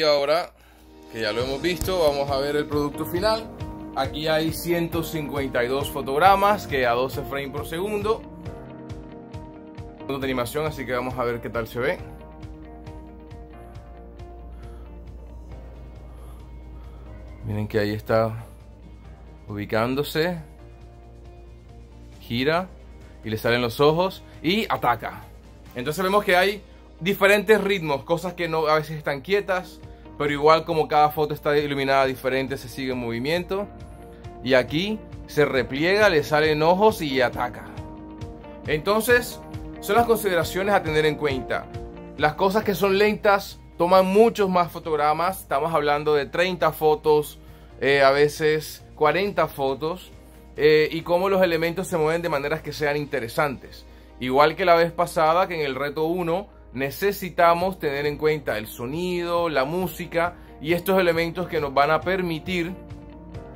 Y ahora que ya lo hemos visto, vamos a ver el producto final. Aquí hay 152 fotogramas que a 12 frames por segundo. De animación, así que vamos a ver qué tal se ve. Miren que ahí está ubicándose. Gira y le salen los ojos y ataca. Entonces vemos que hay diferentes ritmos, cosas que no a veces están quietas, pero igual como cada foto está iluminada diferente se sigue en movimiento. Y aquí se repliega, le salen ojos y ataca. Entonces, son las consideraciones a tener en cuenta. Las cosas que son lentas toman muchos más fotogramas. Estamos hablando de 30 fotos, eh, a veces 40 fotos. Eh, y cómo los elementos se mueven de maneras que sean interesantes. Igual que la vez pasada, que en el reto 1 necesitamos tener en cuenta el sonido, la música y estos elementos que nos van a permitir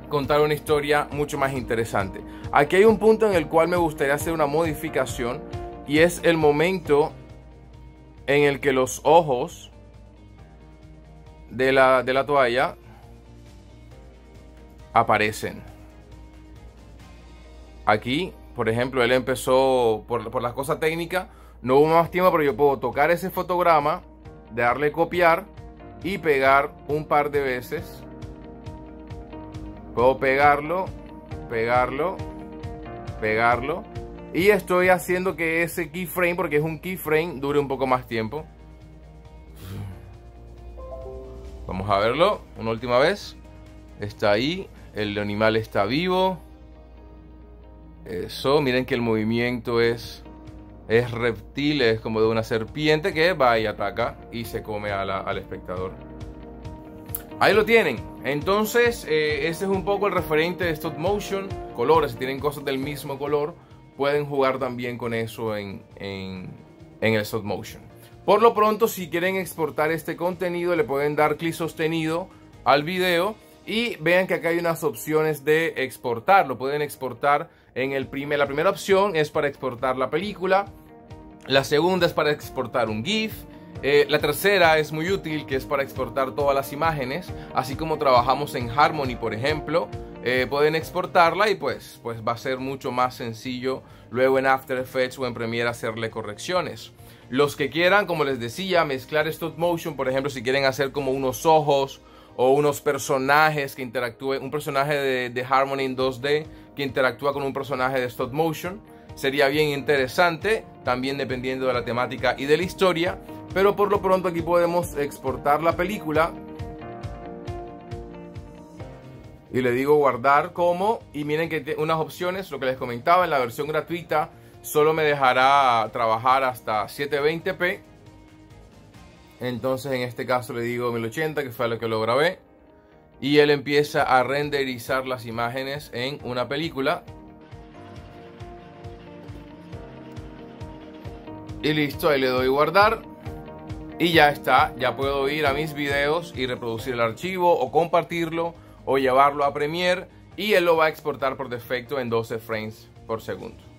contar una historia mucho más interesante. Aquí hay un punto en el cual me gustaría hacer una modificación y es el momento en el que los ojos de la, de la toalla aparecen. Aquí, por ejemplo, él empezó por, por las cosas técnicas, no hubo más tiempo, pero yo puedo tocar ese fotograma, darle copiar y pegar un par de veces. Puedo pegarlo, pegarlo, pegarlo. Y estoy haciendo que ese keyframe, porque es un keyframe, dure un poco más tiempo. Vamos a verlo una última vez. Está ahí, el animal está vivo. Eso, miren que el movimiento es, es reptil, es como de una serpiente que va y ataca y se come al espectador. Ahí lo tienen. Entonces, eh, ese es un poco el referente de stop motion. Colores, si tienen cosas del mismo color, pueden jugar también con eso en, en, en el stop motion. Por lo pronto, si quieren exportar este contenido, le pueden dar clic sostenido al video y vean que acá hay unas opciones de exportar. Lo pueden exportar en el primer, la primera opción es para exportar la película. La segunda es para exportar un GIF. Eh, la tercera es muy útil, que es para exportar todas las imágenes. Así como trabajamos en Harmony, por ejemplo. Eh, pueden exportarla y pues, pues va a ser mucho más sencillo luego en After Effects o en Premiere hacerle correcciones. Los que quieran, como les decía, mezclar stop motion, por ejemplo, si quieren hacer como unos ojos o unos personajes que interactúen, un personaje de, Harmony en 2D que interactúa con un personaje de stop motion. Sería bien interesante, también dependiendo de la temática y de la historia. Pero por lo pronto aquí podemos exportar la película. Y le digo guardar como. Y miren que unas opciones, lo que les comentaba, en la versión gratuita solo me dejará trabajar hasta 720p entonces en este caso le digo 1080, que fue lo que lo grabé. Y él empieza a renderizar las imágenes en una película. Y listo, ahí le doy guardar. Y ya está, ya puedo ir a mis videos y reproducir el archivo o compartirlo o llevarlo a Premiere y él lo va a exportar por defecto en 12 frames por segundo.